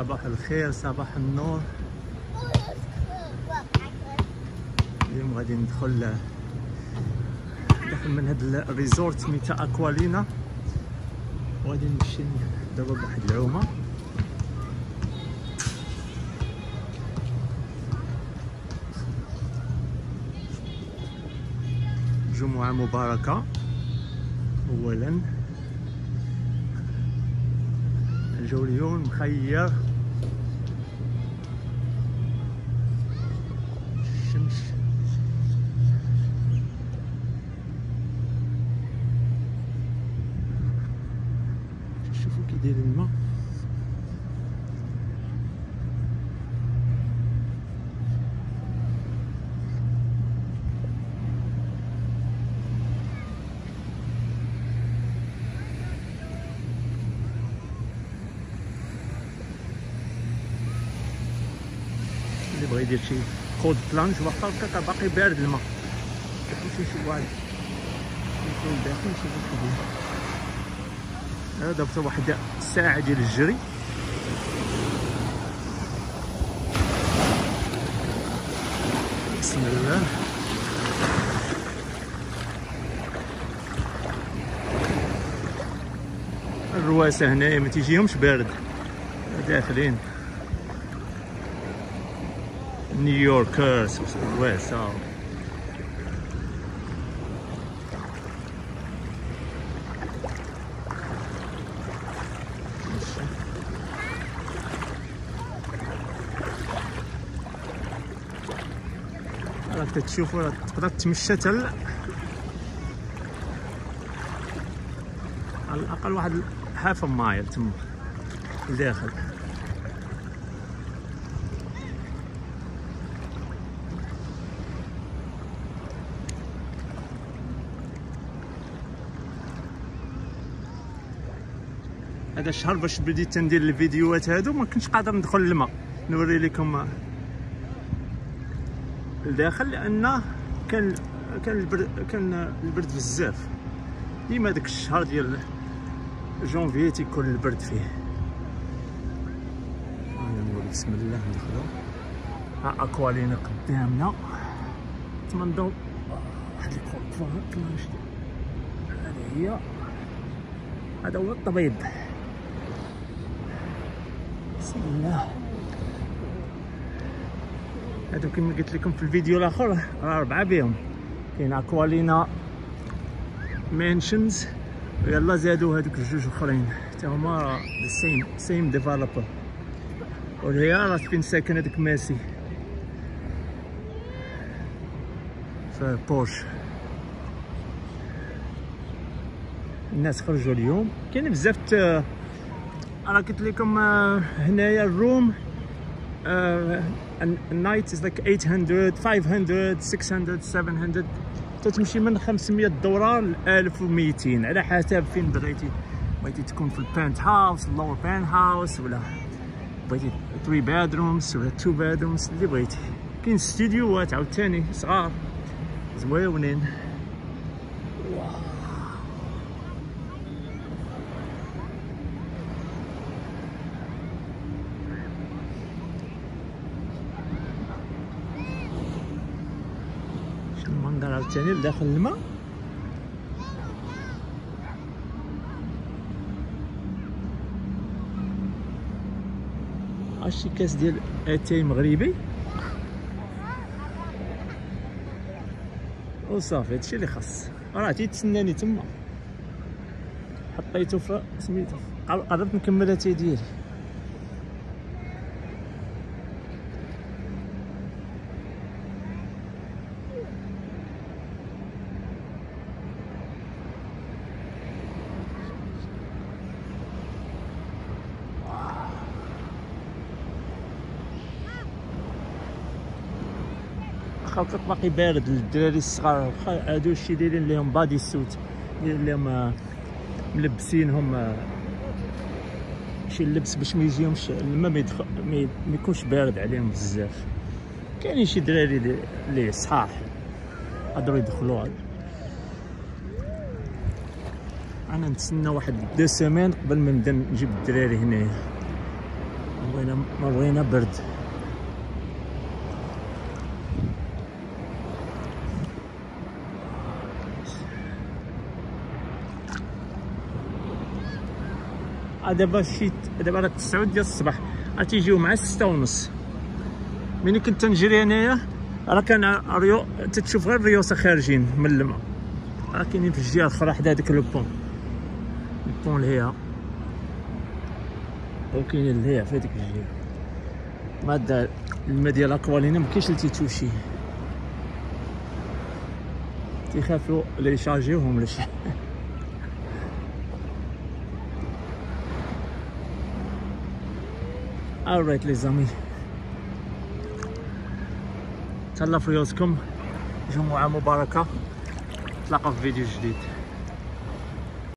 صباح الخير صباح النور. اليوم غادي ندخل داخل من هذا الريزورت سميتها أكوالينا. وغادي نمشي ندرب واحد العومة. جمعة مباركة. أولا. الجو اليوم مخير شوفوا كي داير الماء. اللي بغى يدير شي cold plunge واخا هكاك باقي بارد الماء. نمشي نشوف واحد ندخلو لداخل نشوفو كي درت واحد الساعة ديال الجري. بسم الله. الرواسة هنايا ما تيجيهمش بارد. داخلين. نيويوركرز الرواسة راك تشوفوا تقدر تمشى حتى على الأقل واحد half mile تما لداخل. هذا الشهر باش بديت ندير الفيديوهات هادو ما كنتش قادر ندخل الماء نوري لكم لداخل لأن كان كان البرد كان البرد بزاف. ديما داك الشهر ديال جونفي تيكون البرد فيه. أنا نقول بسم الله ندخلو ها اكوالينا قدامنا. تمنضو. واحد ال cold plunge هذه هي. هذا هو الطبيب. بسم الله. هادو كما قلت لكم في الفيديو الآخر راه أربعة بهم. كاين أكوالينا Mansions ويلا زادوا هادوك الجوج الاخرين حتى هما same same developer وهي راه فين ساكن هذاك ماسي. في بورش. الناس خرجوا اليوم. كاين بزاف أنا قلت لكم آه، هنايا ال room. ال night is like 800 500 600 700 تتمشي من 500 دولار ل 1200 على حسب فين بغيتي؟ بغيتي تكون في ال penthouse ال lower penthouse ولا بغيتي 3 bedrooms ولا 2 bedrooms اللي بغيتي. كاين ستوديوهات عاوتاني صغار زويونين. شنو المنظر عاوتاني لداخل الماء. هادشي كاس ديال اتاي مغربي وصافي هادشي اللي خاص. راه تيتسناني تما. حطيتو في سميتو قربت نكمل اتاي ديالي هكاك باقي بارد للدراري الصغار هادو شي دايرين ليهم body suit دايرين ليهم آه، ملبسينهم آه، شي اللبس باش ما يجيهمش الماء ما يكونش بارد عليهم بزاف. كاينين شي دراري اللي صحاح قدروا يدخلوا أنا نتسنى واحد deux semaines قبل ما نبدا نجيب الدراري هنايا. بغينا ما بغينا برد. دابا شي دابا راه 9 ديال الصباح. غتيجيو مع 6 ونص ملي كنت نجري انايا راه كان ريو تتشوف غير الريوسه خارجين من الماء راه كاينين في الجهه الاخرى حدا هذاك لو بون البون لهيا وكاينين لهيا في هذيك الجهه ماده الماء ديال اكوالينا مكاينش اللي تيتوشي. تيخافوا لي يشارجيوهم ولا شي. alright لي زامي تهلا في ريوسكم جمعة مباركة نتلاقاو في فيديو جديد